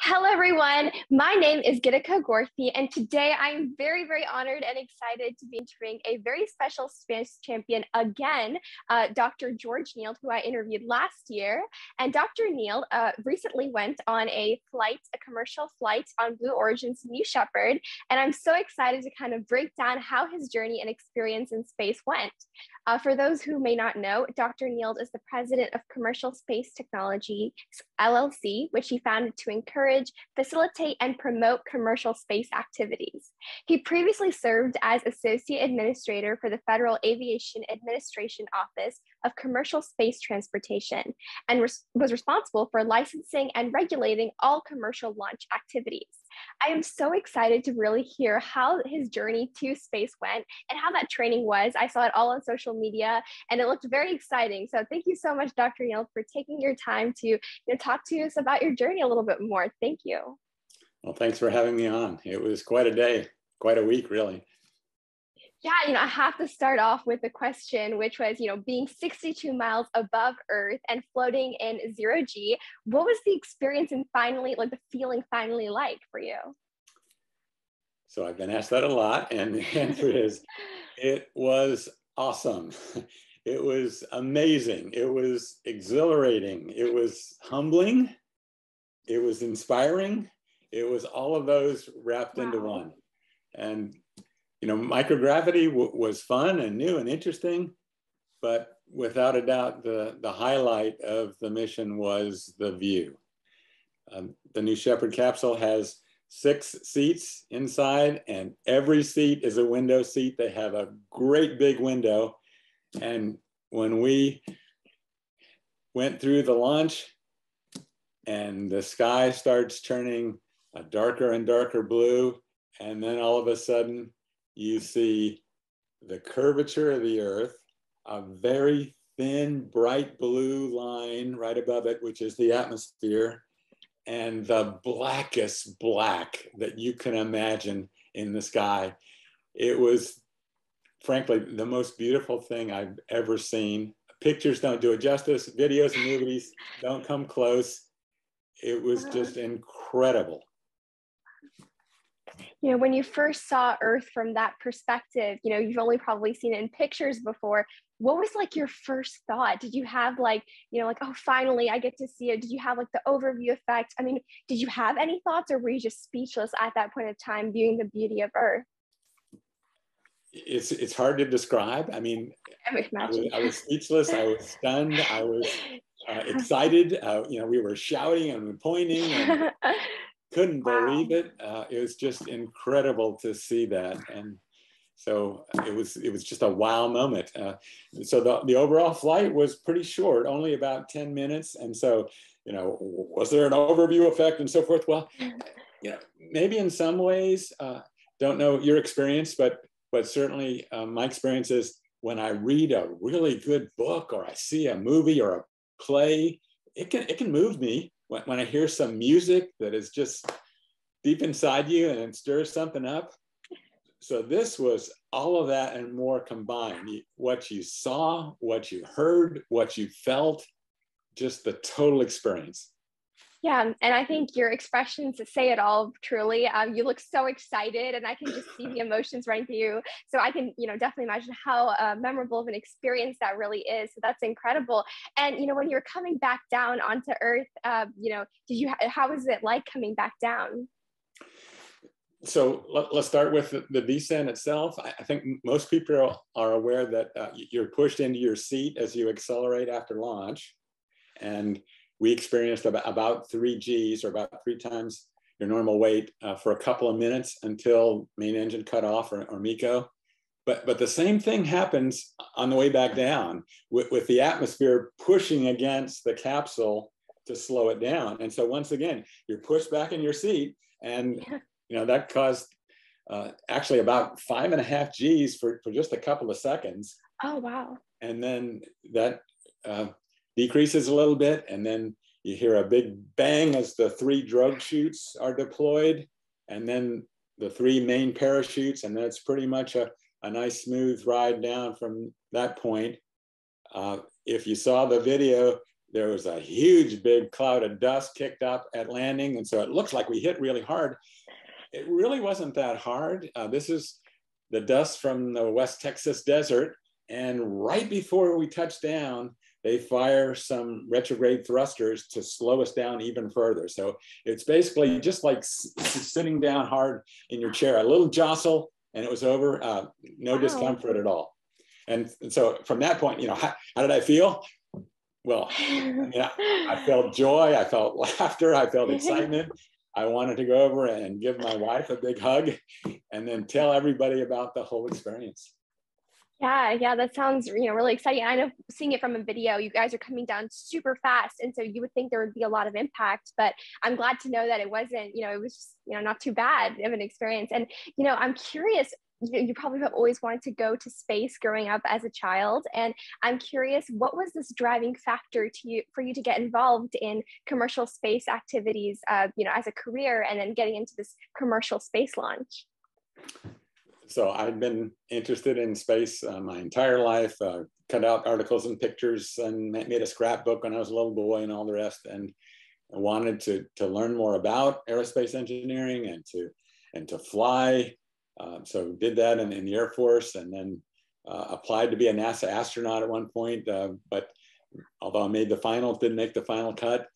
Hello, everyone. My name is Gitika Gorthi, and today I'm very, very honored and excited to be interviewing a very special space champion again, uh, Dr. George Nield, who I interviewed last year. And Dr. Nield uh, recently went on a flight, a commercial flight on Blue Origin's New Shepard, and I'm so excited to kind of break down how his journey and experience in space went. Uh, for those who may not know, Dr. Nield is the president of Commercial Space Technology LLC, which he founded to encourage, facilitate, and promote commercial space activities. He previously served as Associate Administrator for the Federal Aviation Administration Office of Commercial Space Transportation and res was responsible for licensing and regulating all commercial launch activities. I am so excited to really hear how his journey to space went and how that training was. I saw it all on social media and it looked very exciting. So thank you so much, Dr. Nield, for taking your time to you know, talk to us about your journey a little bit more. Thank you. Well, thanks for having me on. It was quite a day, quite a week, really. Yeah, you know, I have to start off with a question, which was, you know, being 62 miles above Earth and floating in zero G, what was the experience and finally, like the feeling finally like for you? So I've been asked that a lot, and the answer is it was awesome. It was amazing. It was exhilarating. It was humbling. It was inspiring. It was all of those wrapped wow. into one. And you know, microgravity was fun and new and interesting, but without a doubt, the, the highlight of the mission was the view. Um, the New Shepard capsule has six seats inside and every seat is a window seat. They have a great big window. And when we went through the launch and the sky starts turning a darker and darker blue, and then all of a sudden you see the curvature of the earth, a very thin, bright blue line right above it, which is the atmosphere, and the blackest black that you can imagine in the sky. It was, frankly, the most beautiful thing I've ever seen. Pictures don't do it justice, videos and movies don't come close. It was uh-huh. just incredible you know when you first saw earth from that perspective you know you've only probably seen it in pictures before. What was like your first thought? Did you have like you know like oh finally i get to see it. Did you have like the overview effect? I mean did you have any thoughts or were you just speechless at that point of time viewing the beauty of earth? It's it's hard to describe. I mean I was, I was, speechless. I was stunned. I was uh, excited. Uh, you know we were shouting and pointing and couldn't wow. believe it. Uh, it was just incredible to see that. And so it was it was just a wow moment. Uh, so the, the overall flight was pretty short, only about 10 minutes. And so, you know, was there an overview effect and so forth? Well, you know, maybe in some ways, uh, don't know your experience, but but certainly uh, my experience is when I read a really good book or I see a movie or a play, it can it can move me when, when I hear some music that is just deep inside you and stirs something up. So this was all of that and more combined. What you saw, what you heard, what you felt, just the total experience. Yeah, and I think your expressions say it all. Truly, um, you look so excited, and I can just see the emotions running through you. So I can, you know, definitely imagine how uh, memorable of an experience that really is. So that's incredible. And you know, when you're coming back down onto Earth, uh, you know, did you? How was it like coming back down? So let, us start with the, descent itself. I, I think most people are aware that uh, you're pushed into your seat as you accelerate after launch, and we experienced about, about three Gs or about three times your normal weight uh, for a couple of minutes until main engine cut off or, or MECO. But, but the same thing happens on the way back down with, with the atmosphere pushing against the capsule to slow it down. And so once again, you're pushed back in your seat and you know that caused uh, actually about five and a half Gs for, for just a couple of seconds. Oh, wow. And then that uh, decreases a little bit, and then you hear a big bang as the three drogue chutes are deployed, and then the three main parachutes, and that's pretty much a, a nice smooth ride down from that point. Uh, if you saw the video, there was a huge big cloud of dust kicked up at landing. And so it looks like we hit really hard. It really wasn't that hard. Uh, this is the dust from the West Texas desert. And right before we touched down, they fire some retrograde thrusters to slow us down even further. So it's basically just like sitting down hard in your chair, a little jostle, and it was over. Uh, no wow. discomfort at all. And, and, so from that point, you know, how, how did I feel? Well, yeah, I felt joy, I felt laughter, I felt excitement. I wanted to go over and give my wife a big hug and then tell everybody about the whole experience. Yeah, yeah, that sounds you know really exciting. I know seeing it from a video, you guys are coming down super fast, and so you would think there would be a lot of impact. But I'm glad to know that it wasn't. You know, it was just, you know not too bad of an experience. And you know, I'm curious. You, you probably have always wanted to go to space growing up as a child, and I'm curious, what was this driving factor to you for you to get involved in commercial space activities? Uh, you know, as a career, and then getting into this commercial space launch so I've been interested in space uh, my entire life, uh, cut out articles and pictures and made a scrapbook when I was a little boy and all the rest. And I wanted to, to learn more about aerospace engineering and to, and to fly. Uh, so did that in, in, the Air Force and then uh, applied to be a NASA astronaut at one point. Uh, but although I made the final, didn't make the final cut,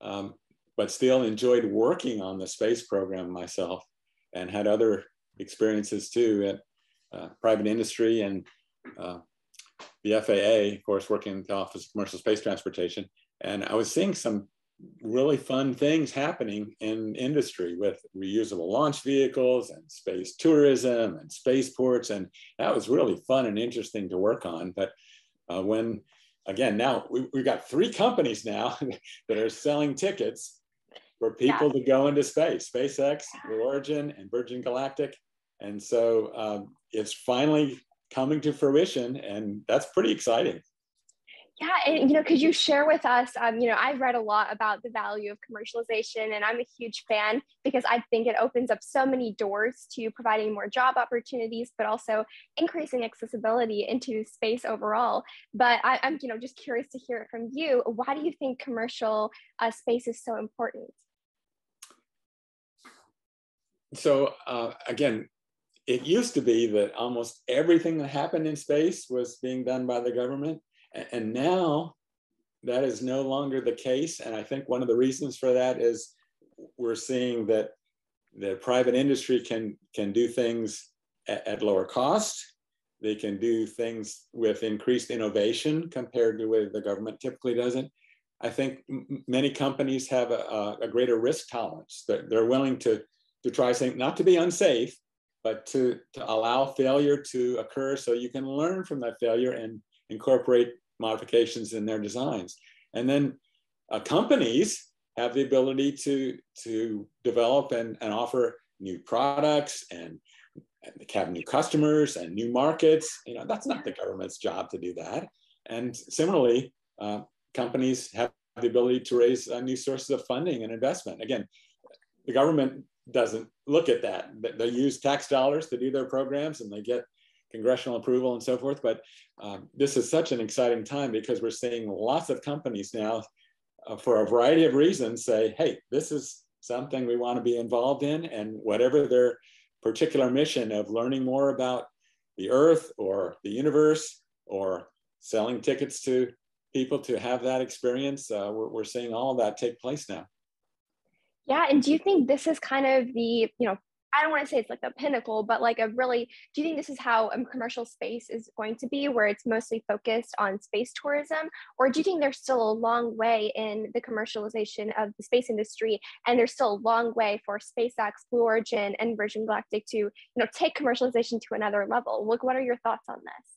um, but still enjoyed working on the space program myself and had other experiences too at uh, private industry and uh, the FAA, of course, working in the Office of Commercial Space Transportation. And I was seeing some really fun things happening in industry with reusable launch vehicles and space tourism and spaceports. And that was really fun and interesting to work on. But uh, when, again, now we, have got three companies now that are selling tickets for people yeah. to go into space SpaceX, Blue Origin, and Virgin Galactic. And so um, it's finally coming to fruition, and that's pretty exciting. Yeah, and you know, could you share with us? Um, you know, I've read a lot about the value of commercialization, and I'm a huge fan because I think it opens up so many doors to providing more job opportunities, but also increasing accessibility into space overall. But I, am, you know, just curious to hear it from you. Why do you think commercial uh, space is so important? So uh, again, it used to be that almost everything that happened in space was being done by the government. And now that is no longer the case. And I think one of the reasons for that is we're seeing that the private industry can, can do things at, at lower cost. They can do things with increased innovation compared to the way the government typically doesn't. I think many companies have a, a, greater risk tolerance. They're, they're willing to, to try something, not to be unsafe, but to, to allow failure to occur so you can learn from that failure and incorporate modifications in their designs. And then uh, companies have the ability to, to develop and, and offer new products and, and have new customers and new markets. You know, that's not the government's job to do that. And similarly, uh, companies have the ability to raise uh, new sources of funding and investment. Again, the government doesn't look at that. They use tax dollars to do their programs and they get congressional approval and so forth. But um, this is such an exciting time because we're seeing lots of companies now, uh, for a variety of reasons, say, hey, this is something we want to be involved in. And whatever their particular mission of learning more about the earth or the universe or selling tickets to people to have that experience, uh, we're, we're seeing all of that take place now. Yeah. And do you think this is kind of the, you know, I don't want to say it's like the pinnacle, but like a really, do you think this is how a commercial space is going to be, where it's mostly focused on space tourism? Or do you think there's still a long way in the commercialization of the space industry and there's still a long way for SpaceX, Blue Origin, and Virgin Galactic to, you know, take commercialization to another level? Like, what are your thoughts on this?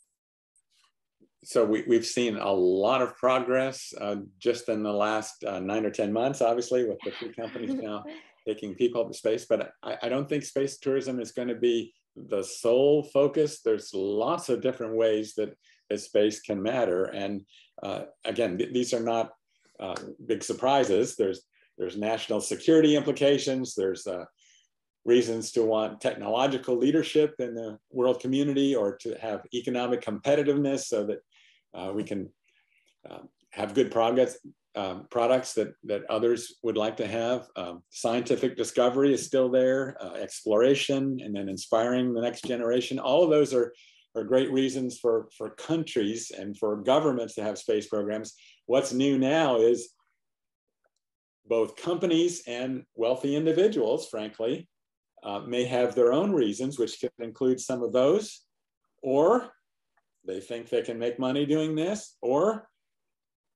So we, we've seen a lot of progress uh, just in the last uh, nine or 10 months, obviously, with the three companies now taking people to space. But I, I don't think space tourism is going to be the sole focus. There's lots of different ways that, that space can matter. And uh, again, th these are not uh, big surprises. There's, there's national security implications. There's uh, reasons to want technological leadership in the world community or to have economic competitiveness so that uh, we can uh, have good progress um, products that, that others would like to have. Um, scientific discovery is still there, uh, exploration, and then inspiring the next generation. All of those are, are great reasons for, for countries and for governments to have space programs. What's new now is both companies and wealthy individuals, frankly, uh, may have their own reasons, which can include some of those, or they think they can make money doing this, or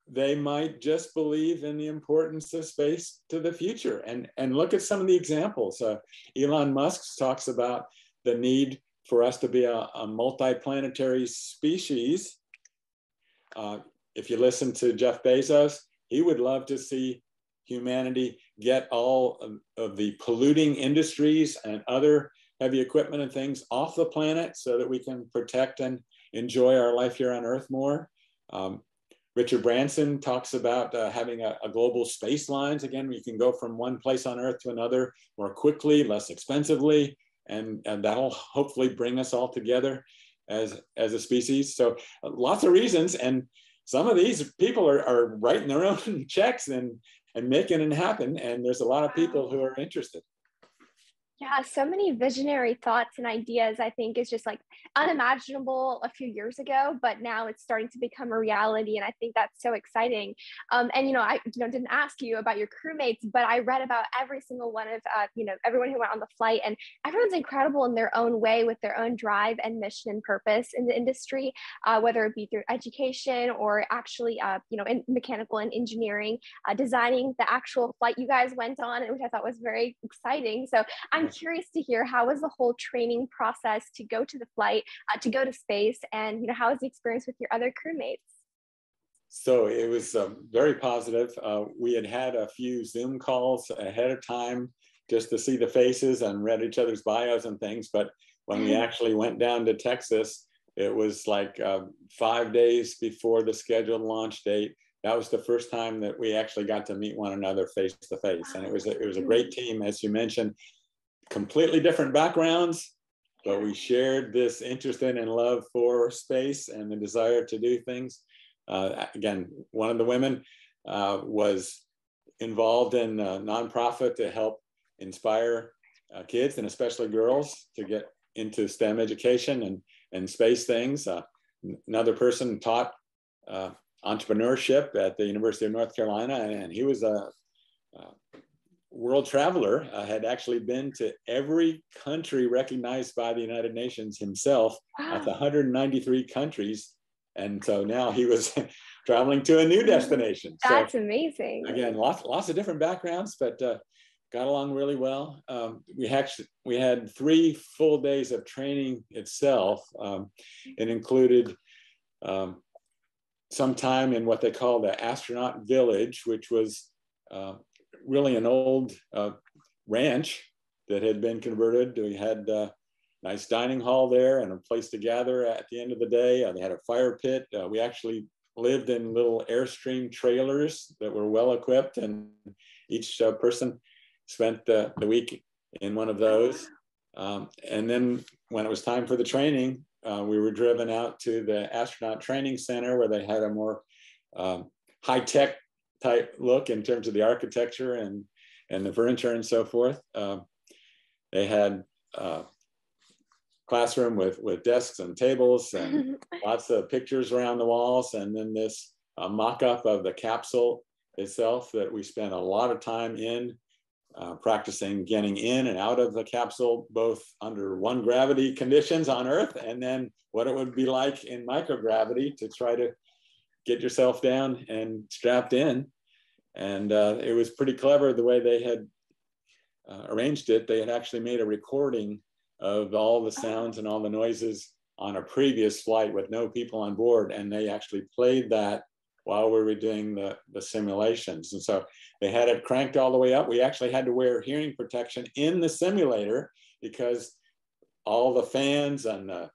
they might just believe in the importance of space to the future. And, and look at some of the examples. Uh, Elon Musk talks about the need for us to be a, a multi-planetary species. Uh, if you listen to Jeff Bezos, he would love to see humanity get all of, of the polluting industries and other heavy equipment and things off the planet so that we can protect and enjoy our life here on Earth more. Um, Richard Branson talks about uh, having a, a, global space lines. Again, we can go from one place on Earth to another more quickly, less expensively, and, and that'll hopefully bring us all together as, as a species. So uh, lots of reasons. And some of these people are, are writing their own checks and, and making it happen. And there's a lot of people who are interested. Yeah, so many visionary thoughts and ideas, I think, is just like unimaginable a few years ago, but now it's starting to become a reality. And I think that's so exciting. Um, and, you know, I you know, didn't ask you about your crewmates, but I read about every single one of, uh, you know, everyone who went on the flight, and everyone's incredible in their own way with their own drive and mission and purpose in the industry, uh, whether it be through education or actually, uh, you know, in mechanical and engineering, uh, designing the actual flight you guys went on, which I thought was very exciting. So I'm curious to hear how was the whole training process to go to the flight, uh, to go to space, and you know how was the experience with your other crewmates? So it was um, very positive. Uh, we had had a few Zoom calls ahead of time just to see the faces and read each other's bios and things. But when we actually went down to Texas, it was like uh, five days before the scheduled launch date. That was the first time that we actually got to meet one another face to face, and it was a, it was a great team, as you mentioned completely different backgrounds, but we shared this interest in and love for space and the desire to do things. Uh, again, one of the women uh, was involved in a nonprofit to help inspire uh, kids and especially girls to get into STEM education and, and space things. Uh, another person taught uh, entrepreneurship at the University of North Carolina, and he was a, a world traveler, uh, had actually been to every country recognized by the United Nations himself wow. at the 193 countries. And so now he was traveling to a new destination. That's so, amazing. Again, lots, lots of different backgrounds, but uh, got along really well. Um, we actually we had three full days of training itself. Um, it included um, some time in what they call the astronaut village, which was uh, really an old uh, ranch that had been converted. We had a uh, nice dining hall there and a place to gather at the end of the day. Uh, they had a fire pit. Uh, we actually lived in little Airstream trailers that were well equipped, and each person spent the week in one of those. Um, and then when it was time for the training, uh, we were driven out to the astronaut training center where they had a more um, high tech type look in terms of the architecture and, and the furniture and so forth. Uh, they had uh, classroom with, with desks and tables and lots of pictures around the walls. And then this uh, mock-up of the capsule itself that we spent a lot of time in uh, practicing getting in and out of the capsule, both under one gravity conditions on Earth and then what it would be like in microgravity to try to get yourself down and strapped in. And uh, it was pretty clever the way they had uh, arranged it. They had actually made a recording of all the sounds and all the noises on a previous flight with no people on board. And they actually played that while we were doing the, the simulations. And so they had it cranked all the way up. We actually had to wear hearing protection in the simulator because all the fans and the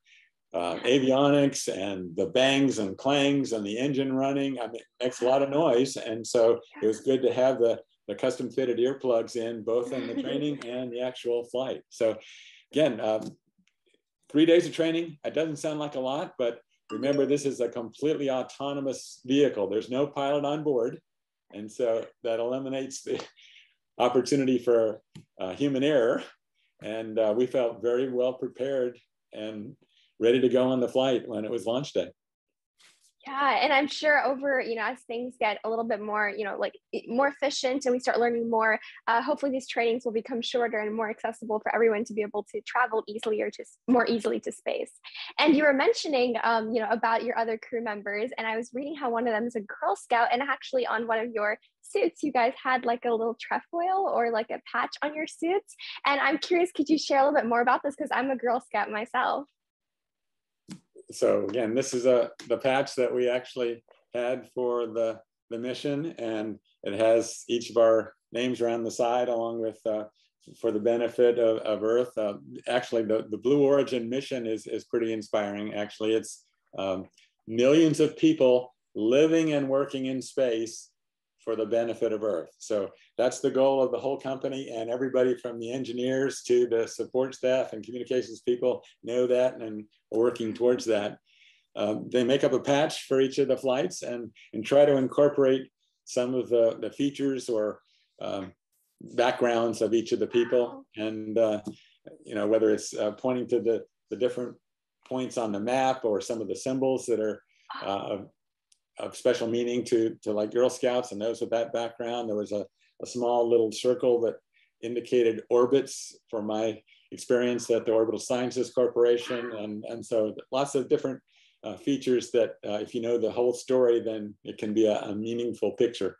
uh, avionics and the bangs and clangs and the engine running. I mean, it makes a lot of noise. And so it was good to have the, the custom fitted earplugs in both in the training and the actual flight. So again, um, three days of training, it doesn't sound like a lot, but remember this is a completely autonomous vehicle. There's no pilot on board. And so that eliminates the opportunity for uh, human error. And uh, we felt very well prepared and ready to go on the flight when it was launch day. Yeah, and I'm sure over, you know, as things get a little bit more, you know, like more efficient and we start learning more, uh, hopefully these trainings will become shorter and more accessible for everyone to be able to travel easily or just more easily to space. And you were mentioning, um, you know, about your other crew members, and I was reading how one of them is a Girl Scout, and actually on one of your suits, you guys had like a little trefoil or like a patch on your suits. And I'm curious, could you share a little bit more about this? Because I'm a Girl Scout myself so again, this is a the patch that we actually had for the the mission, and it has each of our names around the side, along with uh, for the benefit of, of Earth. Uh, actually, the the Blue Origin mission is is pretty inspiring. Actually, it's um, millions of people living and working in space for the benefit of Earth. So that's the goal of the whole company and everybody from the engineers to the support staff and communications people know that and are working towards that. Um, they make up a patch for each of the flights and, and try to incorporate some of the, the features or um, backgrounds of each of the people. And, uh, you know, whether it's uh, pointing to the, the different points on the map or some of the symbols that are uh, of special meaning to, to like Girl Scouts and those with that background. There was a, a small little circle that indicated orbits for my experience at the Orbital Sciences Corporation. And, and so lots of different uh, features that uh, if you know the whole story, then it can be a, a meaningful picture.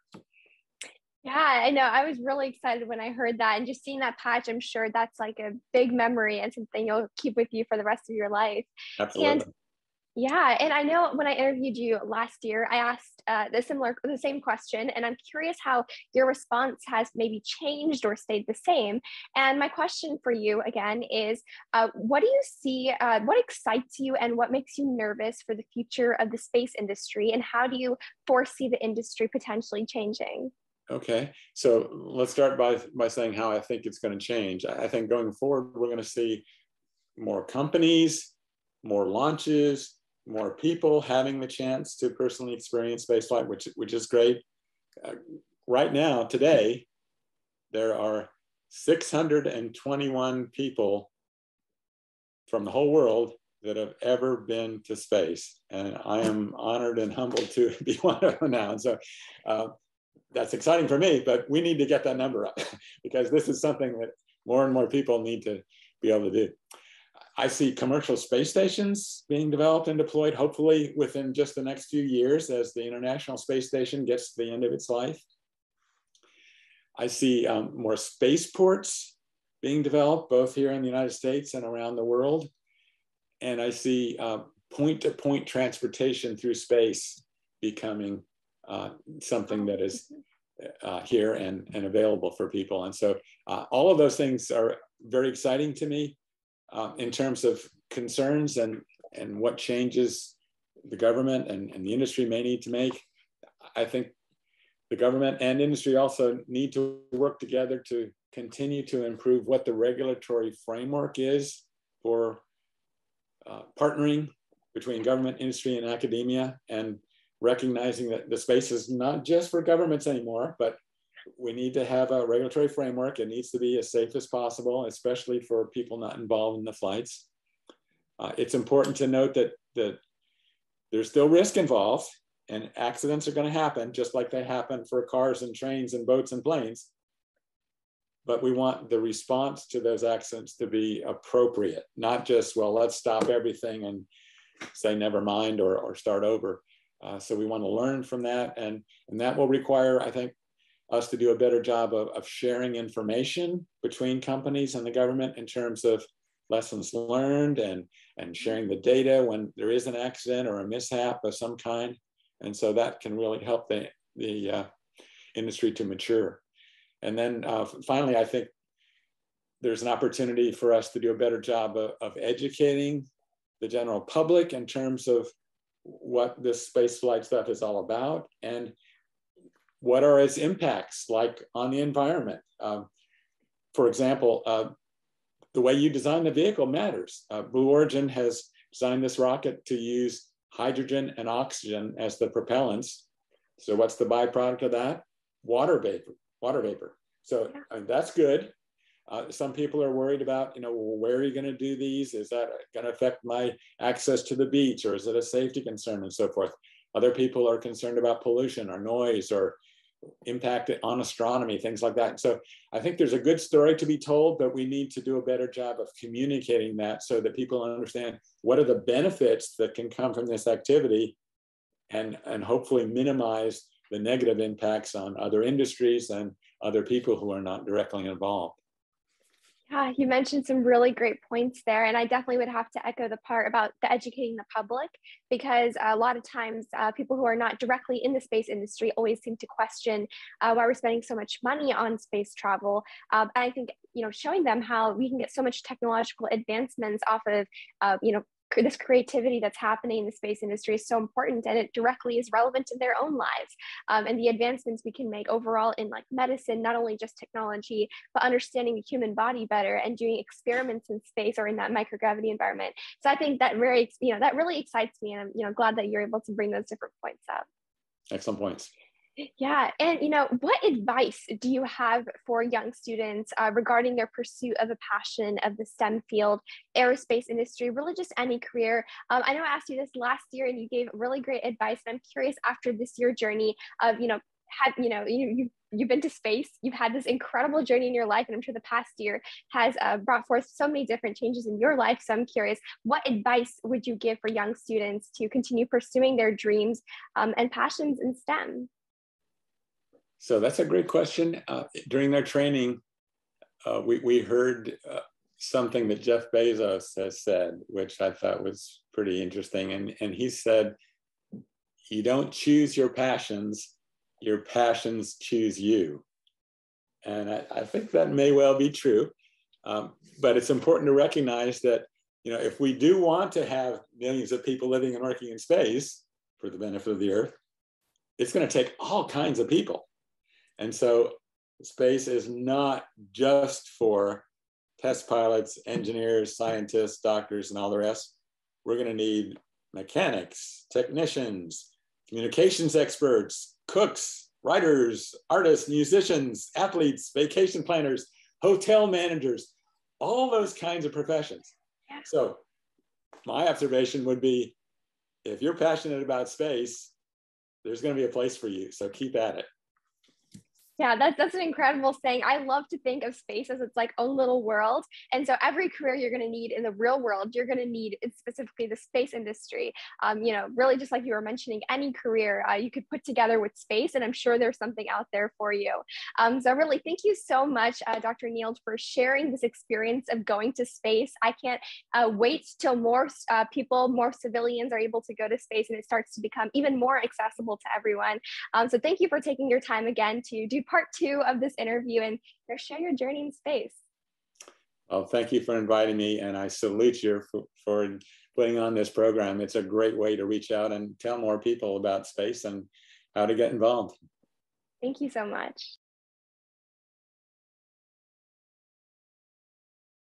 Yeah, I know. I was really excited when I heard that and just seeing that patch, I'm sure that's like a big memory and something you'll keep with you for the rest of your life. Absolutely. And yeah, and I know when I interviewed you last year, I asked uh, the similar, the same question, and I'm curious how your response has maybe changed or stayed the same. And my question for you again is, uh, what do you see? Uh, what excites you, and what makes you nervous for the future of the space industry? And how do you foresee the industry potentially changing? Okay, so let's start by by saying how I think it's going to change. I think going forward, we're going to see more companies, more launches, more people having the chance to personally experience spaceflight, which, which is great. Uh, right now, today, there are 621 people from the whole world that have ever been to space. And I am honored and humbled to be one of them now. And so uh, that's exciting for me, but we need to get that number up because this is something that more and more people need to be able to do. I see commercial space stations being developed and deployed, hopefully within just the next few years as the International Space Station gets to the end of its life. I see um, more spaceports being developed, both here in the United States and around the world. And I see uh, point-to-point transportation through space becoming uh, something that is uh, here and, and available for people. And so uh, all of those things are very exciting to me uh, in terms of concerns and, and what changes the government and, and the industry may need to make. I think the government and industry also need to work together to continue to improve what the regulatory framework is for uh, partnering between government, industry, and academia, and recognizing that the space is not just for governments anymore, but we need to have a regulatory framework. It needs to be as safe as possible, especially for people not involved in the flights. Uh, it's important to note that, that there's still risk involved and accidents are going to happen just like they happen for cars and trains and boats and planes. But we want the response to those accidents to be appropriate, not just, well, let's stop everything and say never mind or, or start over. Uh, so we want to learn from that. And, and that will require, I think, us to do a better job of, of sharing information between companies and the government in terms of lessons learned and, and sharing the data when there is an accident or a mishap of some kind. And so that can really help the, the uh, industry to mature. And then uh, finally, I think there's an opportunity for us to do a better job of, of educating the general public in terms of what this space flight stuff is all about and what are its impacts like on the environment? Um, for example, uh, the way you design the vehicle matters. Uh, Blue Origin has designed this rocket to use hydrogen and oxygen as the propellants. So what's the byproduct of that? water vapor, water vapor. So yeah. uh, that's good. Uh, some people are worried about, you know, where are you going to do these? Is that going to affect my access to the beach, or is it a safety concern, and so forth? Other people are concerned about pollution or noise or impact on astronomy, things like that. So I think there's a good story to be told, but we need to do a better job of communicating that so that people understand what are the benefits that can come from this activity and, and hopefully minimize the negative impacts on other industries and other people who are not directly involved. Yeah, you mentioned some really great points there. And I definitely would have to echo the part about the educating the public because a lot of times uh, people who are not directly in the space industry always seem to question uh, why we're spending so much money on space travel. Um, and I think, you know, showing them how we can get so much technological advancements off of, uh, you know, this creativity that's happening in the space industry is so important and it directly is relevant in their own lives um, and the advancements we can make overall in like medicine not only just technology but understanding the human body better and doing experiments in space or in that microgravity environment. So i think that very you know that really excites me and i'm you know glad that you're able to bring those different points up. Excellent points yeah, and you know, what advice do you have for young students uh, regarding their pursuit of a passion of the STEM field, aerospace industry, really just any career? Um, I know I asked you this last year, and you gave really great advice. And I'm curious after this year journey of you know, had you know, you you you've been to space, you've had this incredible journey in your life, and I'm sure the past year has uh, brought forth so many different changes in your life. So I'm curious, what advice would you give for young students to continue pursuing their dreams um, and passions in STEM? So that's a great question. Uh, during their training, uh, we, we heard uh, something that Jeff Bezos has said, which I thought was pretty interesting. And, and he said, You don't choose your passions, your passions choose you. And I, I think that may well be true. Um, but it's important to recognize that you know if we do want to have millions of people living and working in space for the benefit of the earth it's going to take all kinds of people and so space is not just for test pilots, engineers, scientists, doctors, and all the rest. We're going to need mechanics, technicians, communications experts, cooks, writers, artists, musicians, athletes, vacation planners, hotel managers, all those kinds of professions. Yeah. So, my observation would be if you're passionate about space, there's going to be a place for you. So, keep at it. Yeah, that's that's an incredible saying. I love to think of space as its like own little world. And so every career you're going to need in the real world, you're going to need specifically the space industry. Um, you know, really just like you were mentioning, any career uh, you could put together with space, and I'm sure there's something out there for you. Um, so really, thank you so much, uh, Dr. Nield, for sharing this experience of going to space. I can't uh, wait till more uh, people, more civilians are able to go to space, and it starts to become even more accessible to everyone. Um, so thank you for taking your time again to do part two of this interview and share your journey in space. Well, thank you for inviting me, and I salute you for, for putting on this program. It's a great way to reach out and tell more people about space and how to get involved. Thank you so much.